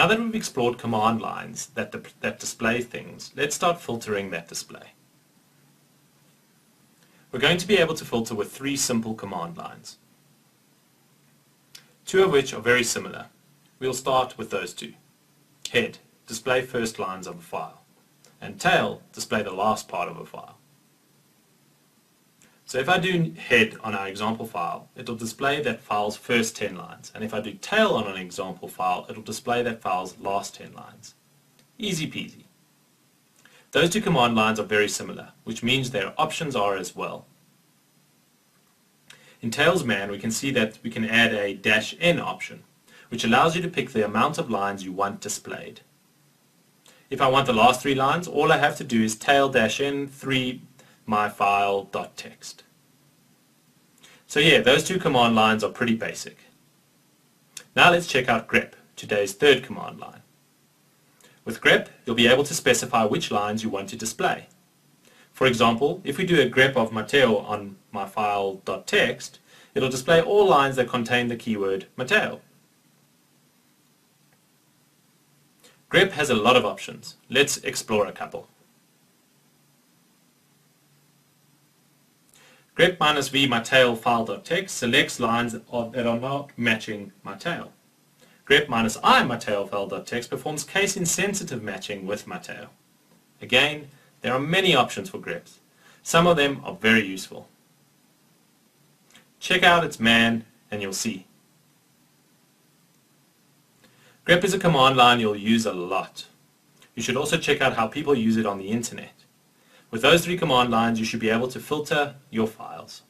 Now that we've explored command lines that, that display things, let's start filtering that display. We're going to be able to filter with three simple command lines, two of which are very similar. We'll start with those two. Head, display first lines of a file, and tail, display the last part of a file. So if I do head on our example file, it'll display that file's first 10 lines. And if I do tail on an example file, it'll display that file's last 10 lines. Easy peasy. Those two command lines are very similar, which means their options are as well. In tail's man, we can see that we can add a dash n option, which allows you to pick the amount of lines you want displayed. If I want the last three lines, all I have to do is tail dash n 3 myfile.txt. So yeah, those two command lines are pretty basic. Now let's check out grep, today's third command line. With grep, you'll be able to specify which lines you want to display. For example, if we do a grep of Mateo on myfile.txt, it'll display all lines that contain the keyword Mateo. grep has a lot of options. Let's explore a couple. Grep minus v my file.txt selects lines that are not matching my grep minus i my file.txt performs case insensitive matching with my. Again, there are many options for greps. Some of them are very useful. Check out its man and you'll see. grep is a command line you'll use a lot. You should also check out how people use it on the internet. With those three command lines, you should be able to filter your files.